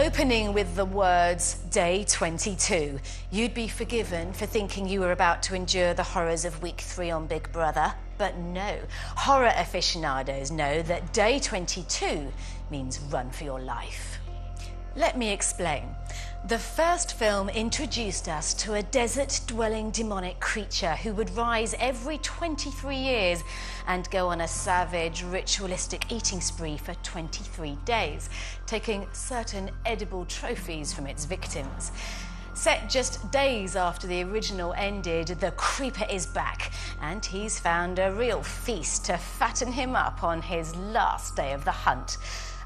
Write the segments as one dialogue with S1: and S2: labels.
S1: Opening with the words Day 22, you'd be forgiven for thinking you were about to endure the horrors of week three on Big Brother. But no, horror aficionados know that Day 22 means run for your life. Let me explain. The first film introduced us to a desert dwelling demonic creature who would rise every 23 years and go on a savage ritualistic eating spree for 23 days, taking certain edible trophies from its victims. Set just days after the original ended, the Creeper is back, and he's found a real feast to fatten him up on his last day of the hunt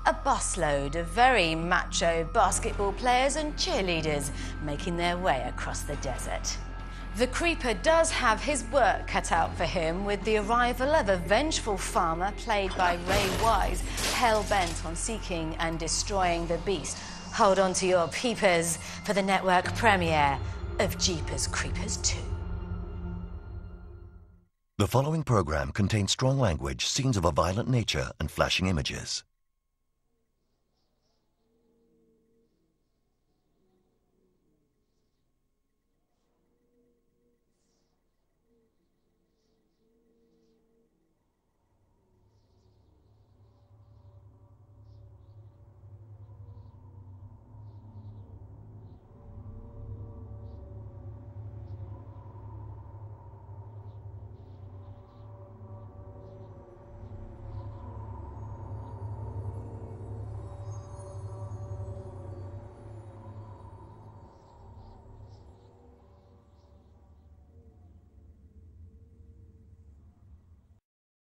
S1: a busload of very macho basketball players and cheerleaders making their way across the desert. The Creeper does have his work cut out for him with the arrival of a vengeful farmer played by Ray Wise, hell bent on seeking and destroying the beast. Hold on to your peepers for the network premiere of Jeepers Creepers 2.
S2: The following program contains strong language, scenes of a violent nature, and flashing images.